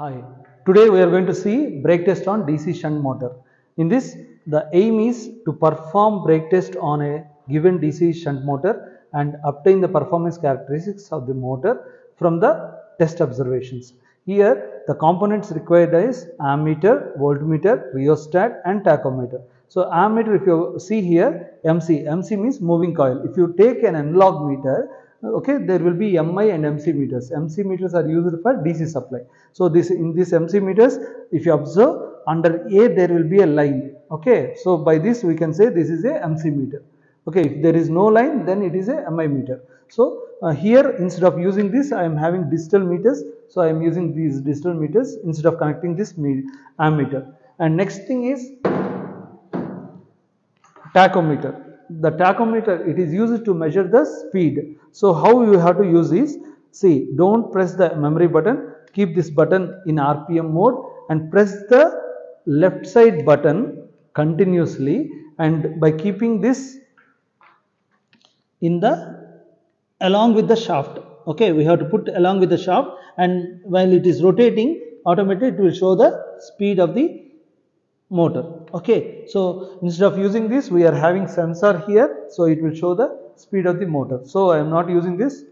Hi, today we are going to see brake test on DC shunt motor. In this, the aim is to perform brake test on a given DC shunt motor and obtain the performance characteristics of the motor from the test observations. Here, the components required is ammeter, voltmeter, rheostat and tachometer. So, ammeter if you see here MC, MC means moving coil. If you take an analog meter, okay there will be mi and mc meters. Mc meters are used for dc supply. So this in this mc meters if you observe under a there will be a line. Okay so by this we can say this is a mc meter. Okay if there is no line then it is a mi meter. So uh, here instead of using this i am having digital meters. So i am using these digital meters instead of connecting this ammeter. And next thing is tachometer the tachometer it is used to measure the speed. So how you have to use is see don't press the memory button keep this button in rpm mode and press the left side button continuously and by keeping this in the along with the shaft. Okay we have to put along with the shaft and while it is rotating automatically it will show the speed of the motor. Okay so instead of using this we are having sensor here. So it will show the speed of the motor. So i am not using this.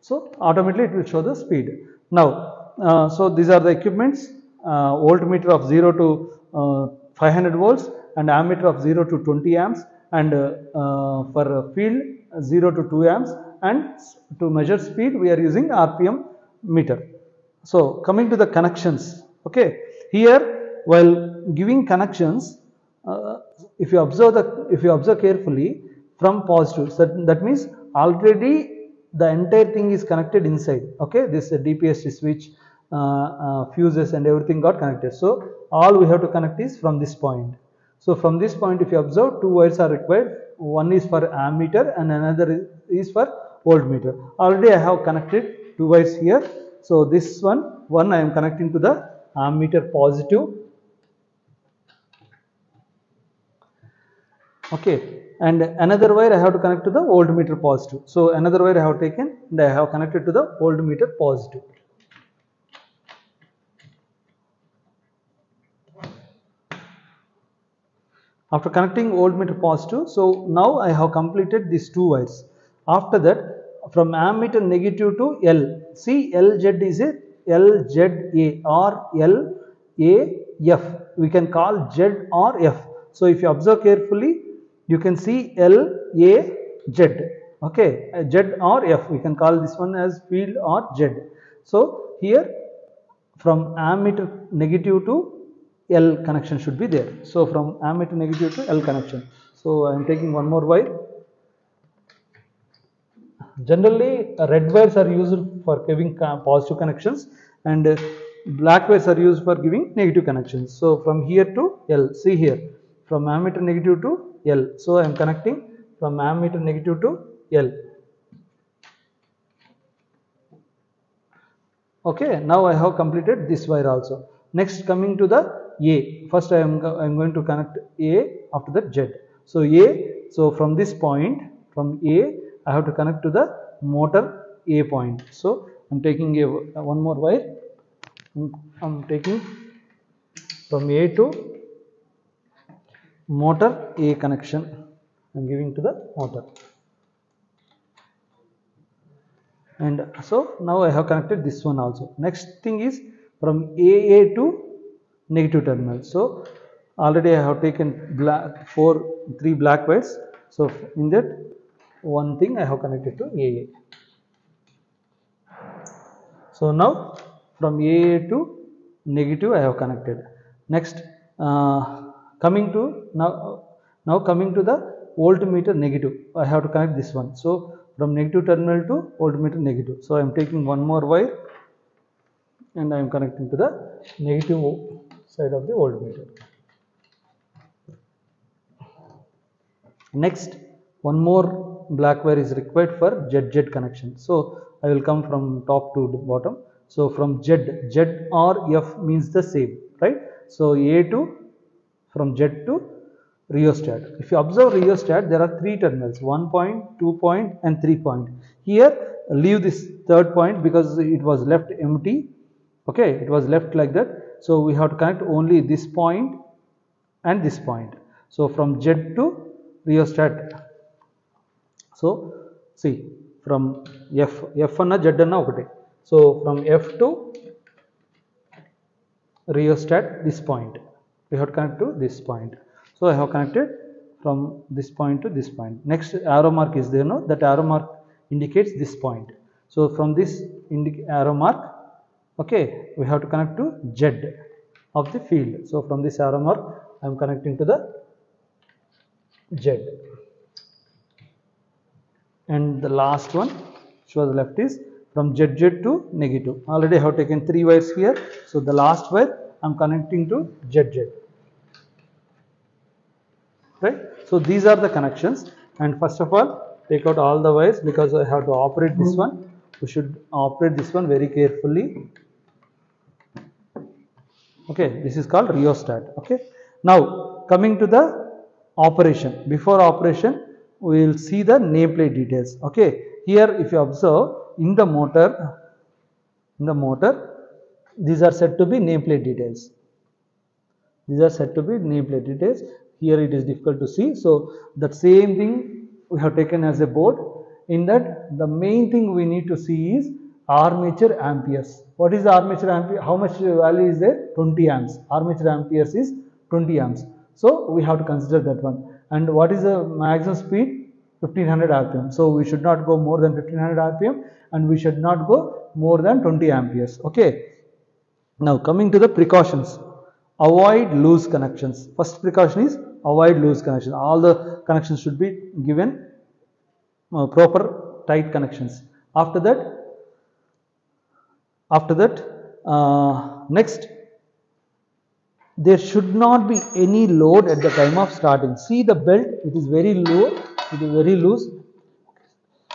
So automatically it will show the speed. Now uh, so these are the equipments. Uh, voltmeter of 0 to uh, 500 volts and ammeter of 0 to 20 amps and uh, uh, for field 0 to 2 amps and to measure speed we are using rpm meter. So coming to the connections. Okay here while giving connections uh, if you observe the if you observe carefully from positive that, that means already the entire thing is connected inside okay? This uh, DPST switch uh, fuses and everything got connected. So all we have to connect is from this point. So from this point if you observe two wires are required. One is for ammeter and another is for voltmeter. Already I have connected two wires here. So this one one I am connecting to the ammeter positive okay and another wire I have to connect to the voltmeter positive. So another wire I have taken and I have connected to the voltmeter positive. After connecting voltmeter positive, so now I have completed these two wires. After that from ammeter negative to L, see LZ is a LZA or LAF, we can call Z or F. So if you observe carefully, you can see L, A, Z, okay, uh, Z or F, we can call this one as field or Z. So here from ammeter negative to L connection should be there. So from ammeter negative to L connection. So I am taking one more wire. Generally uh, red wires are used for giving positive connections and uh, black wires are used for giving negative connections. So from here to L, see here from ammeter negative to L. So I am connecting from ammeter negative to L. Okay, now I have completed this wire also. Next coming to the A. First I am I am going to connect A after that Z. So A. So from this point from A I have to connect to the motor A point. So I am taking a one more wire. I am taking from A to motor A connection I am giving to the motor and so now I have connected this one also. Next thing is from AA to negative terminal. So already I have taken black four three black wires. So in that one thing I have connected to AA. So now from AA to negative I have connected. Next uh, coming to now now coming to the voltmeter negative I have to connect this one so from negative terminal to voltmeter negative so I am taking one more wire and I am connecting to the negative side of the voltmeter next one more black wire is required for ZZ connection. So I will come from top to bottom. So from Z Z or F means the same right? So A to from Z to rheostat. If you observe rheostat, there are three terminals, 1 point, 2 point and 3 point. Here leave this third point because it was left empty okay? It was left like that. So we have to connect only this point and this point. So from z to rheostat so see from f f అన్న z అన్న ఒకటే so from f to rheostat this point we have to connect to this point so i have connected from this point to this point next arrow mark is there no that arrow mark indicates this point so from this arrow mark okay we have to connect to z of the field so from this arrow mark i am connecting to the z and the last one which was left is from ZZ to negative. Already I have taken three wires here. So the last wire I am connecting to ZZ. Right. So these are the connections and first of all take out all the wires because I have to operate this one. We should operate this one very carefully. Okay, this is called rheostat. Okay. Now coming to the operation. Before operation we will see the nameplate details. Okay. Here if you observe in the motor, in the motor, these are said to be nameplate details. These are said to be nameplate details. Here it is difficult to see. So that same thing we have taken as a board. In that the main thing we need to see is armature amperes. What is the armature ampere? How much value is there? 20 amps. Armature amperes is 20 amps. So we have to consider that one. And what is the maximum speed? 1500 rpm so we should not go more than 1500 rpm and we should not go more than 20 amperes. Okay. Now coming to the precautions. Avoid loose connections. First precaution is avoid loose connection all the connections should be given uh, proper tight connections. After that after that uh, next there should not be any load at the time of starting. See the belt it is very low it is very loose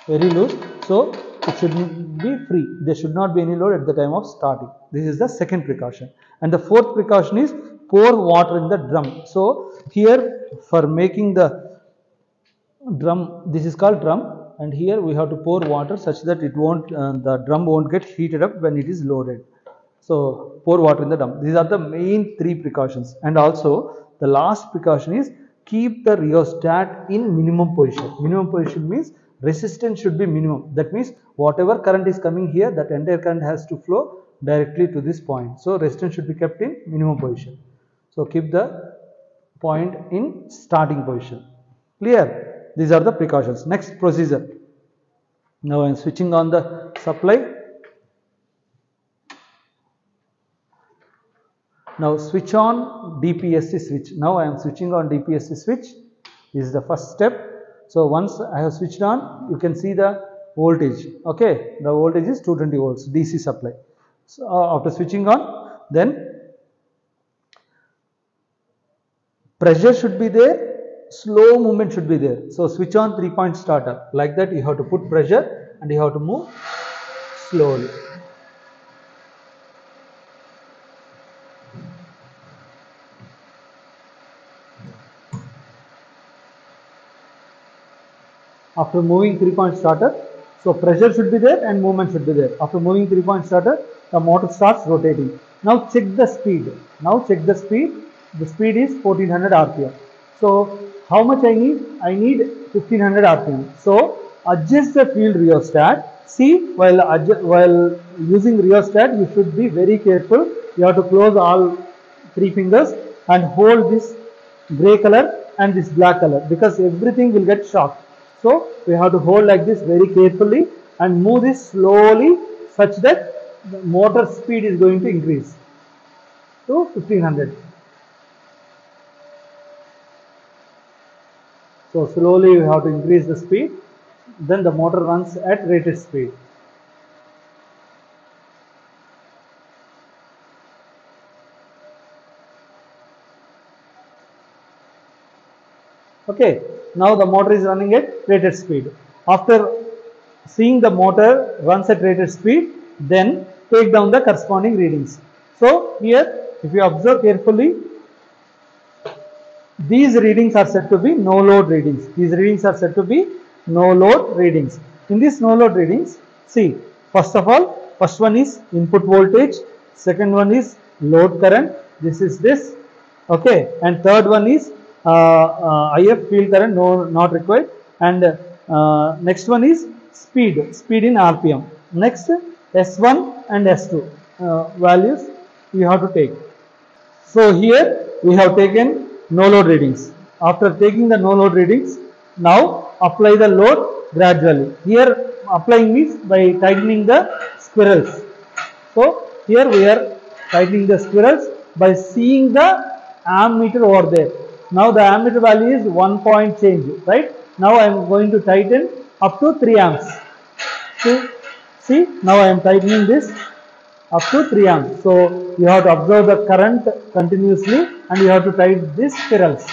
very loose so it should be free. There should not be any load at the time of starting. This is the second precaution. And the fourth precaution is pour water in the drum. So here for making the drum this is called drum and here we have to pour water such that it won't uh, the drum won't get heated up when it is loaded so pour water in the drum these are the main three precautions and also the last precaution is keep the rheostat in minimum position. Minimum position means resistance should be minimum. That means whatever current is coming here, that entire current has to flow directly to this point. So resistance should be kept in minimum position. So keep the point in starting position. Clear? These are the precautions. Next procedure. Now I am switching on the supply. Now switch on DPST switch. Now I am switching on DPST switch. This is the first step. So once I have switched on, you can see the voltage. Okay, the voltage is 220 volts DC supply. So uh, after switching on, then pressure should be there, slow movement should be there. So switch on three point starter. Like that, you have to put pressure and you have to move slowly. After moving three point starter so pressure should be there and movement should be there. After moving three point starter the motor starts rotating. Now check the speed. Now check the speed. The speed is 1400 rpm so how much i need? I need 1500 rpm so adjust the field rheostat see while adjust, while using rheostat you should be very careful. You have to close all three fingers and hold this gray color and this black color because everything will get shocked so we have to hold like this very carefully and move this slowly such that the motor speed is going to increase to 1500. So slowly we have to increase the speed then the motor runs at rated speed. okay now the motor is running at rated speed. After seeing the motor runs at rated speed then take down the corresponding readings. So here if you observe carefully these readings are said to be no load readings. These readings are said to be no load readings. In these no load readings see first of all first one is input voltage second one is load current this is this okay and third one is if field current no not required. And uh, next one is speed speed in rpm next s1 and s2 uh, values you have to take. So here we have taken no load readings. After taking the no load readings now apply the load gradually. Here applying means by tightening the squirrels so here we are tightening the squirrels by seeing the ammeter over there. Now the ammeter value is 1 point change, right? Now I am going to tighten up to 3 amps. See, see now I am tightening this up to 3 amps. So you have to observe the current continuously and you have to tighten these spirals.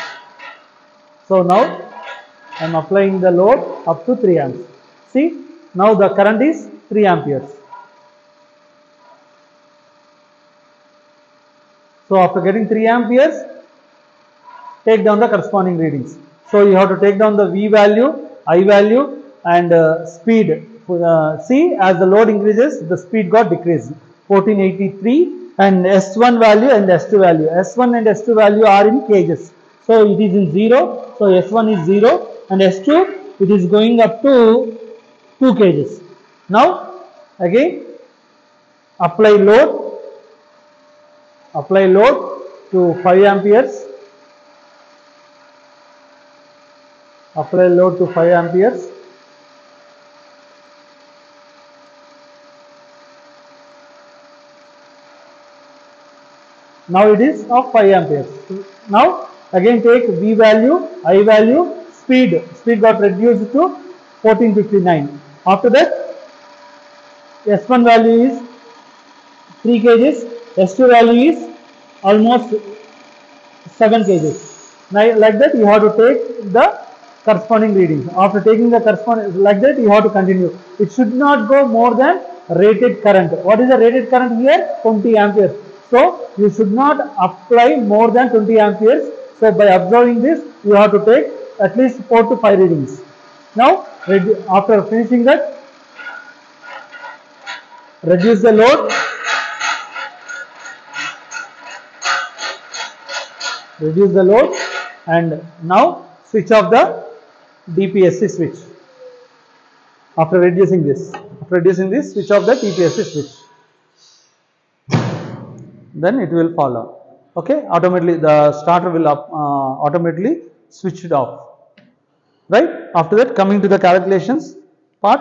So now I am applying the load up to 3 amps. See, now the current is 3 amperes. So after getting 3 amperes, take down the corresponding readings. So you have to take down the V value, I value and uh, speed. Uh, see as the load increases, the speed got decreased. 1483 and S1 value and S2 value. S1 and S2 value are in cages. So it is in 0. So S1 is 0 and S2 it is going up to 2 cages. Now again apply load apply load to 5 amperes apply load to 5 amperes. Now it is of 5 amperes. Now again take v value i value speed. Speed got reduced to 1459 after that s1 value is 3 kgs S2 value is almost 7 kgs. Now, like that you have to take the corresponding readings. After taking the corresponding, like that you have to continue. It should not go more than rated current. What is the rated current here? 20 amperes. So, you should not apply more than 20 amperes. So, by observing this, you have to take at least 4 to 5 readings. Now, after finishing that, reduce the load reduce the load and now switch off the DPST switch. After reducing this, after reducing this, switch off the DPST switch. Then it will follow. Okay, automatically the starter will up, uh, automatically switch it off. Right? After that, coming to the calculations part.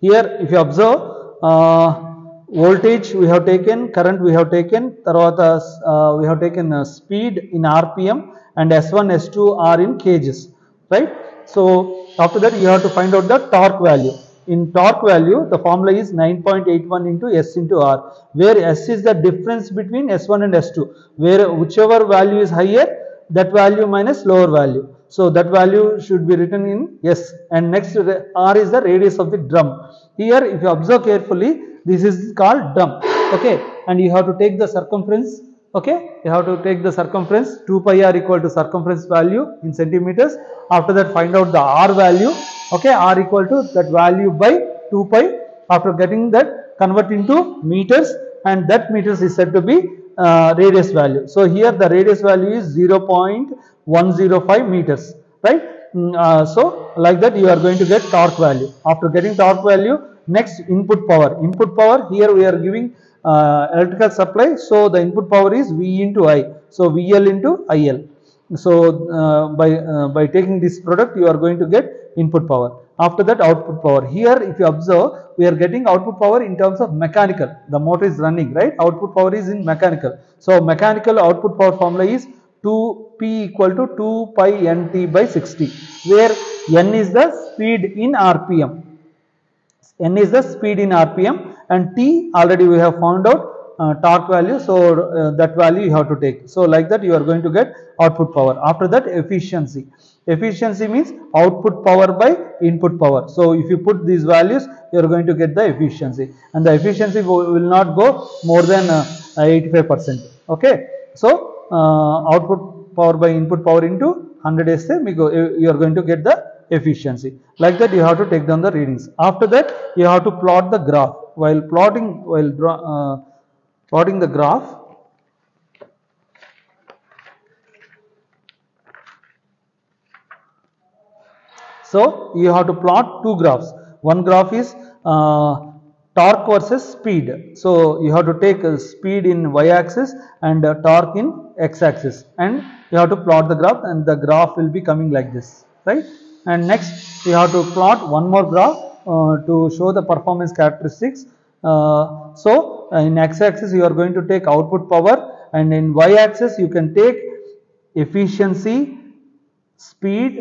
Here, if you observe, uh, voltage we have taken, current we have taken, tarvata uh, we have taken uh, speed in RPM and S1, S2 are in cages right? So after that you have to find out the torque value. In torque value the formula is 9.81 into s into r where s is the difference between s1 and s2 where whichever value is higher that value minus lower value. So that value should be written in s. And next r is the radius of the drum. Here if you observe carefully this is called drum. Okay? And you have to take the circumference okay? You have to take the circumference. 2 pi r equal to circumference value in centimeters. After that find out the r value. Okay? r equal to that value by 2 pi. After getting that convert into meters. And that meters is said to be uh, radius value. So here the radius value is 0.105 meters. Right? Mm, uh, so like that you are going to get torque value. After getting torque value next input power. Input power here we are giving uh, electrical supply so the input power is v into i. So vl into il so uh, by uh, by taking this product you are going to get input power. After that output power. Here if you observe we are getting output power in terms of mechanical. The motor is running right? Output power is in mechanical. So mechanical output power formula is 2p equal to 2 pi nt by 60 where n is the speed in rpm n is the speed in rpm and T already we have found out uh, torque value. So, uh, that value you have to take. So, like that you are going to get output power. After that efficiency. Efficiency means output power by input power. So, if you put these values you are going to get the efficiency and the efficiency will not go more than uh, 85 percent. Okay. So, uh, output power by input power into 100 is you are going to get the efficiency. Like that you have to take down the readings. After that you have to plot the graph while plotting while draw, uh, plotting the graph So you have to plot two graphs. One graph is uh, torque versus speed. So you have to take uh, speed in y-axis and uh, torque in x-axis, and you have to plot the graph, and the graph will be coming like this, right? And next you have to plot one more graph to show the performance characteristics. Uh, so in x-axis you are going to take output power, and in y-axis you can take efficiency, speed,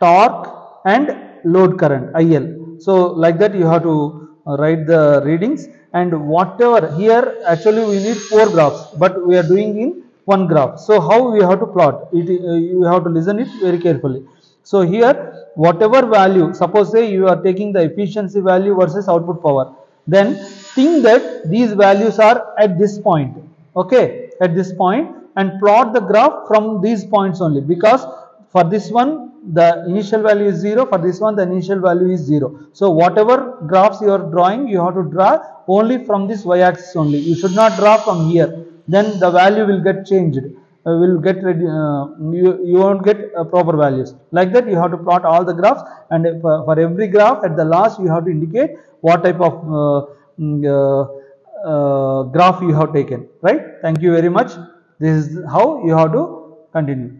torque and load current IL. So like that you have to uh, write the readings and whatever here actually we need four graphs but we are doing in one graph. So how we have to plot it uh, you have to listen it very carefully. So here whatever value suppose say you are taking the efficiency value versus output power then think that these values are at this point okay? At this point and plot the graph from these points only because for this one the initial value is 0 for this one the initial value is 0 so whatever graphs you are drawing you have to draw only from this y axis only. You should not draw from here. Then the value will get changed will get uh, you, you won't get uh, proper values. Like that you have to plot all the graphs and uh, for every graph at the last you have to indicate what type of uh, mm, uh, graph you have taken right? Thank you very much. This is how you have to continue